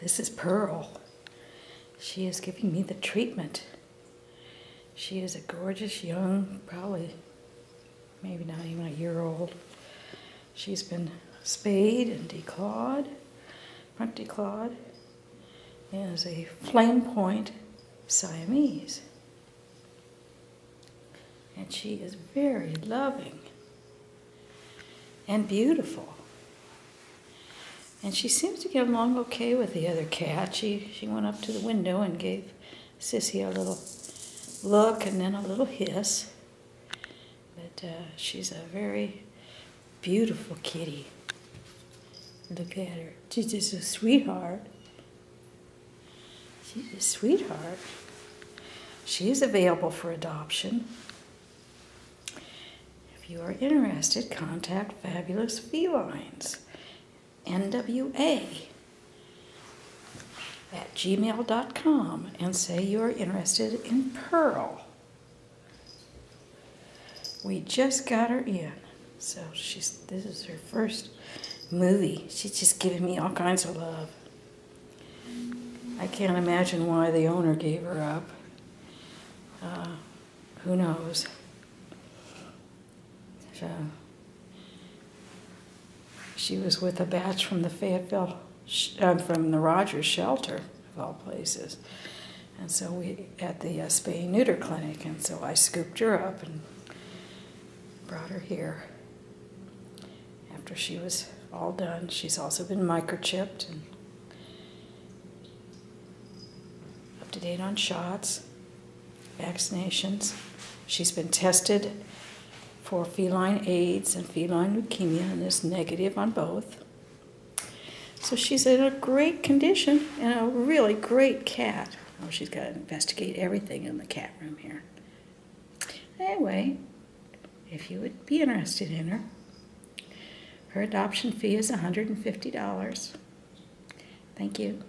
This is Pearl. She is giving me the treatment. She is a gorgeous young, probably maybe not even a year old. She's been spayed and declawed, front declawed, is a flame point Siamese. And she is very loving and beautiful. And she seems to get along okay with the other cat. She, she went up to the window and gave Sissy a little look and then a little hiss. But uh, she's a very beautiful kitty. Look at her. She's just a sweetheart. She's a sweetheart. She is available for adoption. If you are interested, contact Fabulous Felines. NWA at gmail.com and say you're interested in Pearl. We just got her in, so she's this is her first movie. She's just giving me all kinds of love. I can't imagine why the owner gave her up. Uh, who knows? So. She was with a batch from the Fayetteville, uh, from the Rogers shelter, of all places. And so we, at the uh, spay neuter clinic, and so I scooped her up and brought her here. After she was all done, she's also been microchipped and up to date on shots, vaccinations. She's been tested for feline AIDS and feline leukemia and is negative on both. So she's in a great condition and a really great cat. Oh, she's got to investigate everything in the cat room here. Anyway, if you would be interested in her, her adoption fee is $150. Thank you.